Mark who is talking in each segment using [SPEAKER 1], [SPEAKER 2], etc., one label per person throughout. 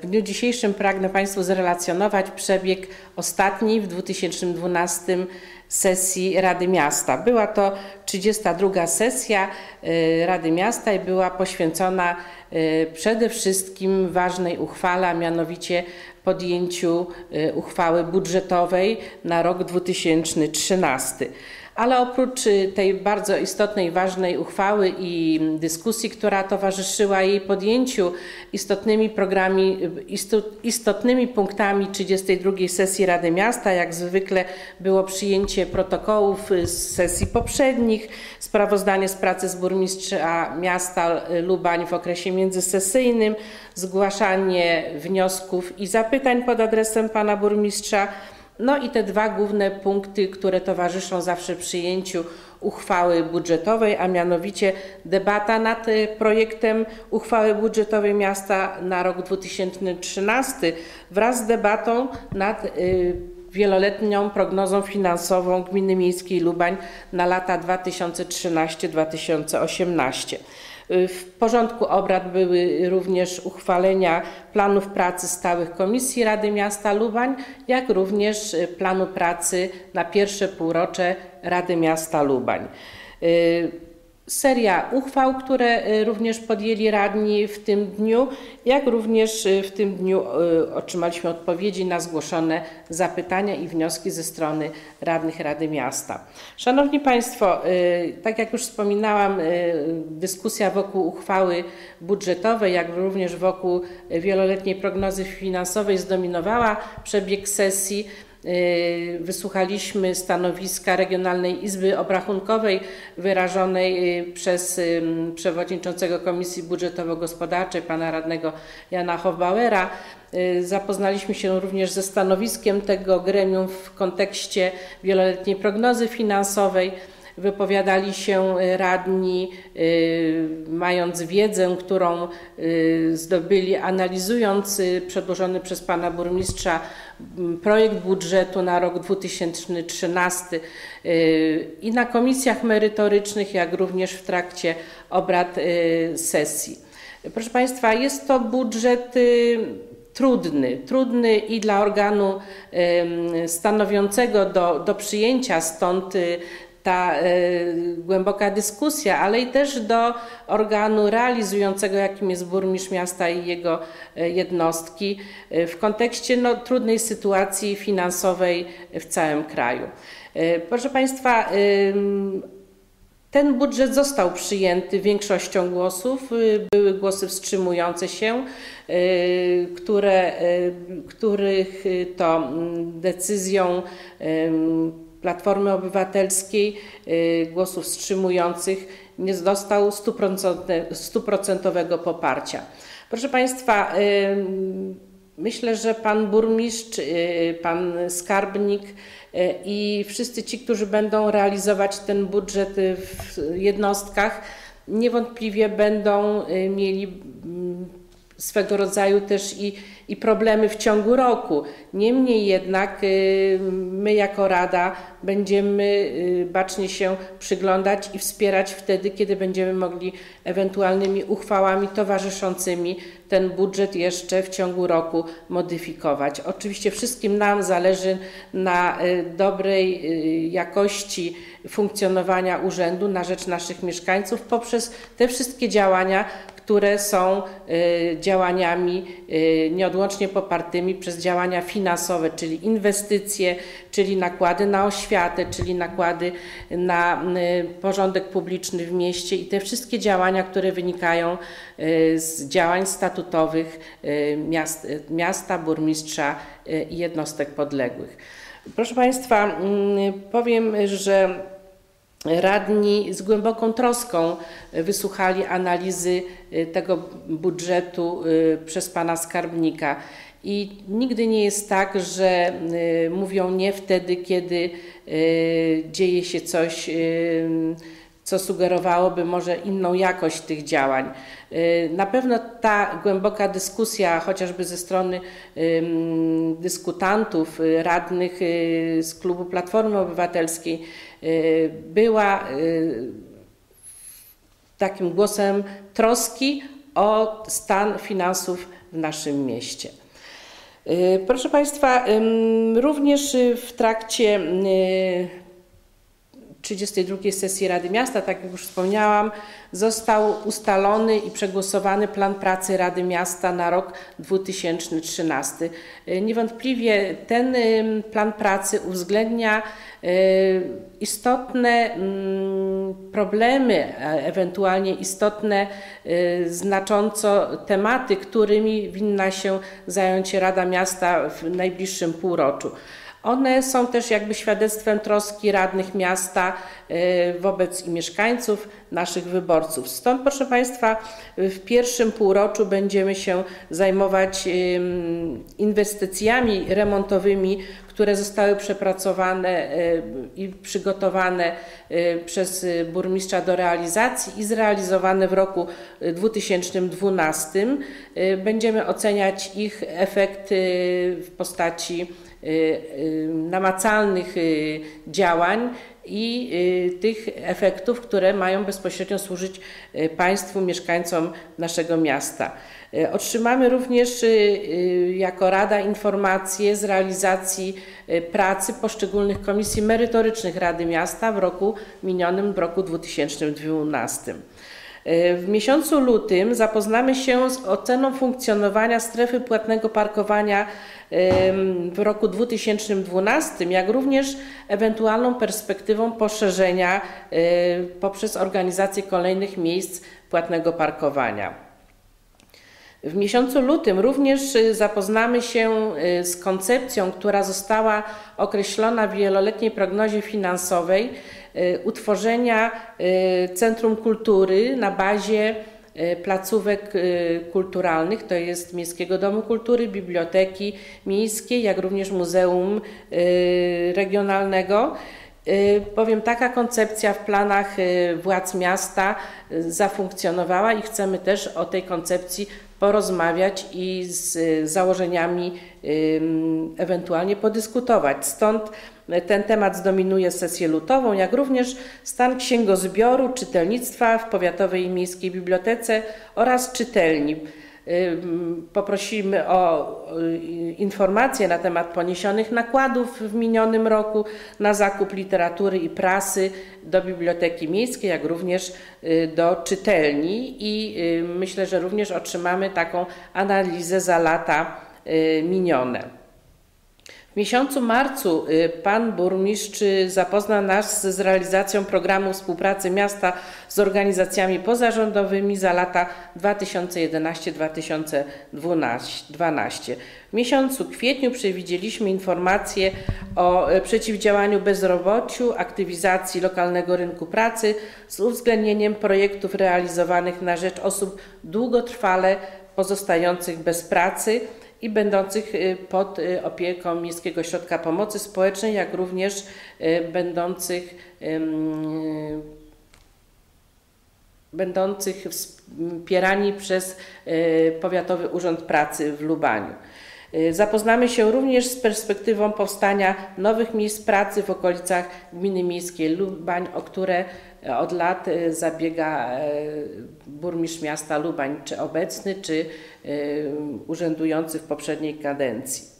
[SPEAKER 1] W dniu dzisiejszym pragnę Państwu zrelacjonować przebieg ostatniej w 2012 sesji Rady Miasta. Była to 32 sesja y, Rady Miasta i była poświęcona y, przede wszystkim ważnej uchwale, a mianowicie podjęciu y, uchwały budżetowej na rok 2013. Ale oprócz y, tej bardzo istotnej, ważnej uchwały i dyskusji, która towarzyszyła jej podjęciu, istotnymi, programi, istotnymi punktami 32 sesji Rady Miasta, jak zwykle było przyjęcie protokołów z sesji poprzednich, sprawozdanie z pracy z burmistrza miasta Lubań w okresie międzysesyjnym, zgłaszanie wniosków i zapytań pod adresem pana burmistrza, no i te dwa główne punkty, które towarzyszą zawsze przyjęciu uchwały budżetowej, a mianowicie debata nad y, projektem uchwały budżetowej miasta na rok 2013 wraz z debatą nad y, wieloletnią prognozą finansową Gminy Miejskiej Lubań na lata 2013-2018. W porządku obrad były również uchwalenia planów pracy stałych Komisji Rady Miasta Lubań, jak również planu pracy na pierwsze półrocze Rady Miasta Lubań seria uchwał, które y, również podjęli radni w tym dniu, jak również y, w tym dniu y, otrzymaliśmy odpowiedzi na zgłoszone zapytania i wnioski ze strony radnych Rady Miasta. Szanowni Państwo, tak jak już wspominałam, dyskusja wokół uchwały budżetowej, jak również wokół wieloletniej prognozy finansowej zdominowała przebieg sesji. Y, wysłuchaliśmy stanowiska Regionalnej Izby Obrachunkowej wyrażonej y, przez przewodniczącego Komisji Budżetowo-Gospodarczej, pana radnego Jana Hofbauera. Y, zapoznaliśmy się również ze stanowiskiem tego gremium w kontekście wieloletniej prognozy finansowej wypowiadali się radni, y, mając wiedzę, którą y, zdobyli, analizując y, przedłożony przez pana burmistrza projekt budżetu na rok 2013 i na komisjach merytorycznych, jak również w trakcie obrad sesji. Proszę Państwa, jest to budżet trudny, trudny i dla organu stanowiącego do, do przyjęcia, stąd ta y, głęboka dyskusja, ale i też do organu realizującego, jakim jest burmistrz miasta i jego y, jednostki y, w kontekście no, trudnej sytuacji finansowej w całym kraju. Proszę Państwa, ten budżet został przyjęty większością głosów. Były głosy wstrzymujące się, które, których to mm, decyzją Platformy Obywatelskiej y, głosów wstrzymujących nie dostał stuprocentowego poparcia. Proszę Państwa, y, myślę, że Pan Burmistrz, y, Pan Skarbnik i wszyscy ci, którzy będą realizować ten budżet w jednostkach, niewątpliwie będą mieli mm, swego rodzaju też i, i problemy w ciągu roku. Niemniej jednak y, my jako Rada będziemy y, bacznie się przyglądać i wspierać wtedy, kiedy będziemy mogli ewentualnymi uchwałami towarzyszącymi ten budżet jeszcze w ciągu roku modyfikować. Oczywiście wszystkim nam zależy na y, dobrej jakości funkcjonowania urzędu na rzecz naszych mieszkańców poprzez te wszystkie działania, które są y, działaniami y, nieodłącznie popartymi przez działania finansowe, czyli inwestycje, czyli nakłady na oświatę, czyli nakłady na y, porządek publiczny w mieście i te wszystkie działania, które wynikają z działań statutowych miast, miasta, burmistrza i jednostek podległych. Proszę Państwa, mm, powiem, że radni z głęboką troską wysłuchali analizy y, tego budżetu y, przez pana skarbnika. I nigdy nie jest tak, że y, mówią nie wtedy, kiedy dzieje się coś co sugerowałoby może inną jakość tych działań. Na pewno ta głęboka dyskusja, chociażby ze strony dyskutantów, radnych z klubu Platformy Obywatelskiej, była takim głosem troski o stan finansów w naszym mieście. Proszę Państwa, również w trakcie 32 sesji Rady Miasta, tak jak już wspomniałam, został ustalony i przegłosowany plan pracy Rady Miasta na rok 2013. Niewątpliwie ten plan pracy uwzględnia istotne mm, problemy, ewentualnie istotne, znacząco tematy, którymi winna się zająć Rada Miasta w najbliższym półroczu. One są też jakby świadectwem troski radnych miasta y, wobec i mieszkańców, naszych wyborców. Stąd, proszę Państwa, w pierwszym półroczu będziemy się zajmować inwestycjami remontowymi, które zostały przepracowane y, i przygotowane y, przez burmistrza do realizacji i zrealizowane w roku 2012. Będziemy oceniać ich efekty w postaci namacalnych y, działań i tych efektów, które mają bezpośrednio służyć państwu, mieszkańcom naszego miasta. Otrzymamy również jako Rada informacje z realizacji pracy poszczególnych komisji merytorycznych Rady Miasta w roku minionym, w roku 2012. W miesiącu lutym zapoznamy się z oceną funkcjonowania strefy płatnego parkowania w roku 2012, jak również ewentualną perspektywą poszerzenia y, poprzez organizację kolejnych miejsc płatnego parkowania. W miesiącu lutym również y, zapoznamy się y, z koncepcją, która została określona w wieloletniej prognozie finansowej utworzenia Centrum Kultury na bazie placówek e, kulturalnych, to jest Miejskiego Domu Kultury, Biblioteki Miejskiej, jak również Muzeum e, Regionalnego. Bowiem taka koncepcja w planach władz miasta zafunkcjonowała i chcemy też o tej koncepcji porozmawiać i z założeniami ewentualnie podyskutować. Stąd ten temat zdominuje sesję lutową, jak również stan księgozbioru, czytelnictwa w Powiatowej i Miejskiej Bibliotece oraz czytelni. Poprosimy o informacje na temat poniesionych nakładów w minionym roku na zakup literatury i prasy do Biblioteki Miejskiej, jak również y, do czytelni i y, myślę, że również otrzymamy taką analizę za lata minione. W miesiącu marcu y, pan burmistrz zapozna nas z realizacją programu współpracy miasta z organizacjami pozarządowymi za lata 2011-2012. W miesiącu kwietniu przewidzieliśmy informacje o y, przeciwdziałaniu bezrobociu, aktywizacji lokalnego rynku pracy z uwzględnieniem projektów realizowanych na rzecz osób długotrwale pozostających bez pracy i będących y, pod y, opieką Miejskiego Ośrodka Pomocy Społecznej, jak również y, będących będących wspierani przez Powiatowy Urząd Pracy w Lubaniu. Zapoznamy się również z perspektywą powstania nowych miejsc pracy w okolicach gminy miejskiej Lubań, o które od lat y, zabiega y, burmistrz miasta Lubań, czy obecny, czy y, urzędujący w poprzedniej kadencji.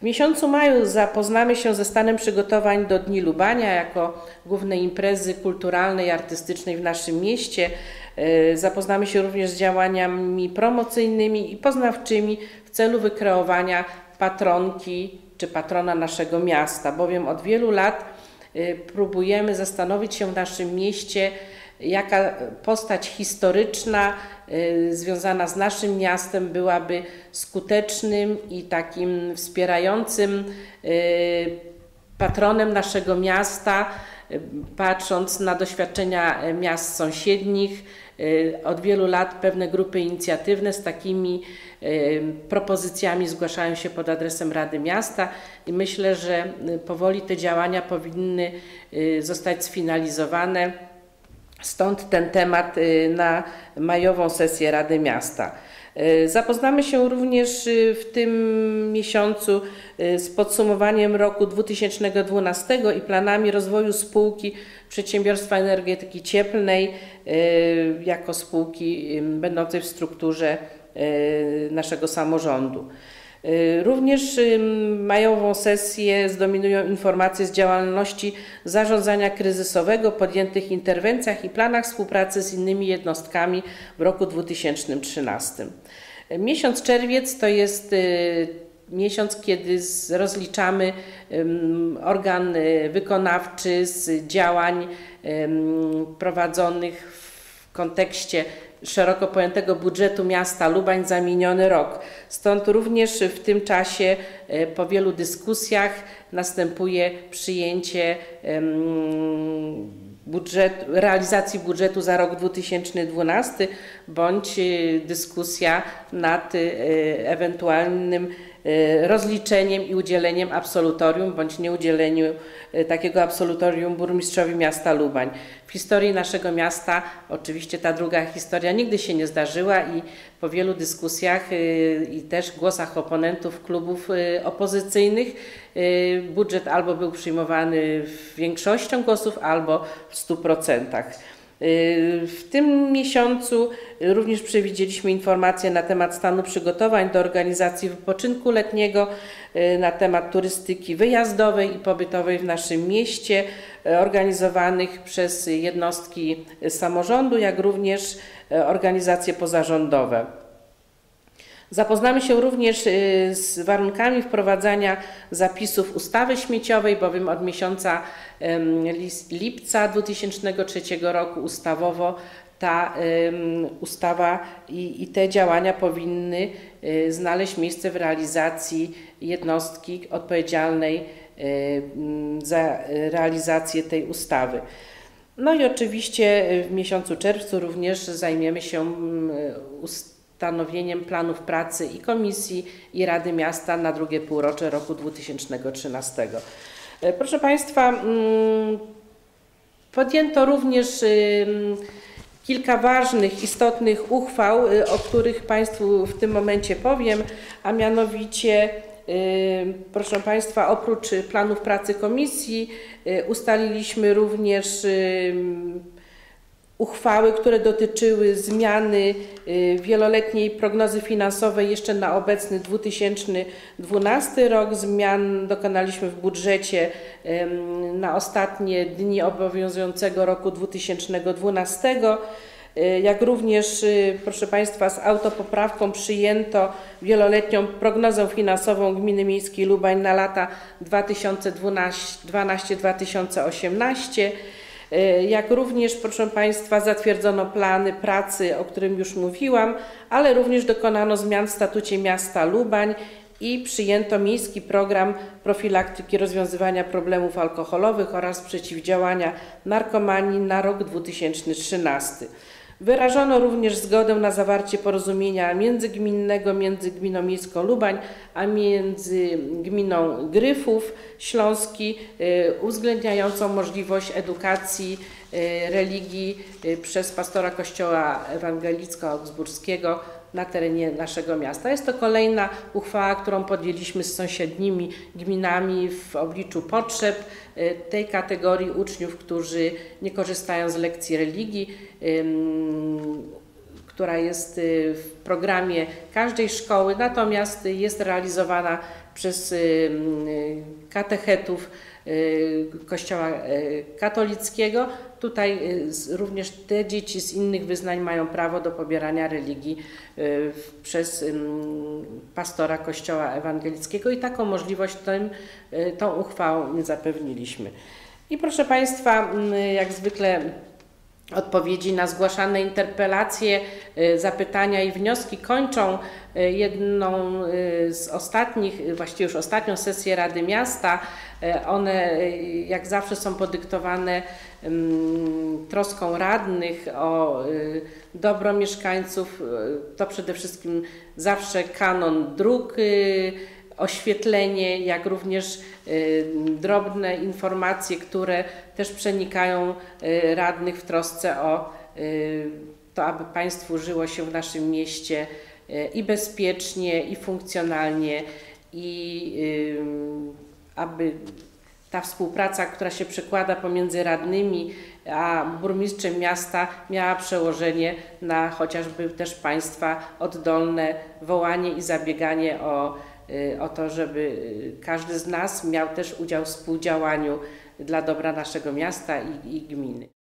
[SPEAKER 1] W miesiącu maju zapoznamy się ze stanem przygotowań do Dni Lubania jako głównej imprezy kulturalnej i artystycznej w naszym mieście. Zapoznamy się również z działaniami promocyjnymi i poznawczymi w celu wykreowania patronki czy patrona naszego miasta, bowiem od wielu lat Y, próbujemy zastanowić się w naszym mieście, jaka postać historyczna y, związana z naszym miastem byłaby skutecznym i takim wspierającym patronem naszego miasta, patrząc na doświadczenia miast sąsiednich. Od wielu lat pewne grupy inicjatywne z takimi propozycjami zgłaszają się pod adresem Rady Miasta i myślę, że powoli te działania powinny zostać sfinalizowane. Stąd ten temat na majową sesję Rady Miasta. Zapoznamy się również w tym miesiącu z podsumowaniem roku 2012 i planami rozwoju spółki Przedsiębiorstwa Energetyki Cieplnej jako spółki będącej w strukturze naszego samorządu. Również majową sesję zdominują informacje z działalności zarządzania kryzysowego, podjętych interwencjach i planach współpracy z innymi jednostkami w roku 2013. Miesiąc czerwiec to jest miesiąc, kiedy rozliczamy organ wykonawczy z działań prowadzonych w kontekście szeroko pojętego budżetu miasta Lubań za miniony rok. Stąd również w tym czasie e, po wielu dyskusjach następuje przyjęcie budżet, realizacji budżetu za rok 2012 bądź e, dyskusja nad e, ewentualnym rozliczeniem i udzieleniem absolutorium bądź nieudzieleniu y, takiego absolutorium burmistrzowi miasta Lubań. W historii naszego miasta oczywiście ta druga historia nigdy się nie zdarzyła i po wielu dyskusjach y, i też głosach oponentów klubów opozycyjnych budżet albo był przyjmowany większością głosów, albo w 100%. W tym miesiącu również przewidzieliśmy informacje na temat stanu przygotowań do organizacji wypoczynku letniego, na temat turystyki wyjazdowej i pobytowej w naszym mieście, organizowanych przez jednostki samorządu, jak również organizacje pozarządowe. Zapoznamy się również y, z warunkami wprowadzania zapisów ustawy śmieciowej, bowiem od miesiąca lipca 2003 roku ustawowo ta ustawa i, te działania powinny y, znaleźć miejsce w realizacji jednostki odpowiedzialnej y, za realizację tej ustawy. No i oczywiście w miesiącu czerwcu również zajmiemy się ustawą stanowieniem planów pracy i komisji i Rady Miasta na drugie półrocze roku 2013. E, proszę Państwa, mm, podjęto również kilka ważnych, istotnych uchwał, y, o których Państwu w tym momencie powiem, a mianowicie Proszę Państwa, oprócz planów pracy komisji y, ustaliliśmy również uchwały, które dotyczyły zmiany y, wieloletniej prognozy finansowej jeszcze na obecny 2012 rok. Zmian dokonaliśmy w budżecie na ostatnie dni obowiązującego roku 2012. Y, jak również, y, proszę Państwa, z autopoprawką przyjęto wieloletnią prognozę finansową Gminy Miejskiej Lubań na lata 2012-2018. E, jak również, proszę Państwa, zatwierdzono plany pracy, o którym już mówiłam, ale również dokonano zmian w statucie miasta Lubań i przyjęto miejski program profilaktyki rozwiązywania problemów alkoholowych oraz przeciwdziałania narkomanii na rok 2013. Wyrażono również zgodę na zawarcie porozumienia międzygminnego między Gminą Miejską Lubań a między Gminą Gryfów Śląski, y, uwzględniającą możliwość edukacji y, religii y, przez pastora Kościoła Ewangelicko-Augsburskiego na terenie naszego miasta. Jest to kolejna uchwała, którą podjęliśmy z sąsiednimi gminami w obliczu potrzeb y, tej kategorii uczniów, którzy nie korzystają z lekcji religii, która jest y, w programie każdej szkoły, natomiast jest realizowana przez katechetów y, Kościoła katolickiego, Tutaj y, również te dzieci z innych wyznań mają prawo do pobierania religii y, przez pastora Kościoła Ewangelickiego i taką możliwość tym, y, tą uchwałą zapewniliśmy. I proszę Państwa, jak zwykle odpowiedzi na zgłaszane interpelacje, zapytania i wnioski kończą jedną z ostatnich, właściwie już ostatnią sesję Rady Miasta. One jak zawsze są podyktowane troską radnych o y, dobro mieszkańców, y, to przede wszystkim zawsze kanon dróg, y, oświetlenie, jak również drobne informacje, które też przenikają radnych w trosce o to, aby Państwu żyło się w naszym mieście i bezpiecznie, i funkcjonalnie, i aby ta współpraca, która się przekłada pomiędzy radnymi a burmistrzem miasta, miała przełożenie na chociażby też Państwa oddolne wołanie i zabieganie o, y, o to, żeby y, każdy z nas miał też udział w współdziałaniu dla dobra naszego miasta i, i gminy.